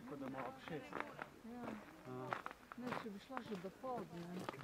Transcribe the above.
rekel, da ima ob šest. Ja. Ne, če bi šla že do povdne.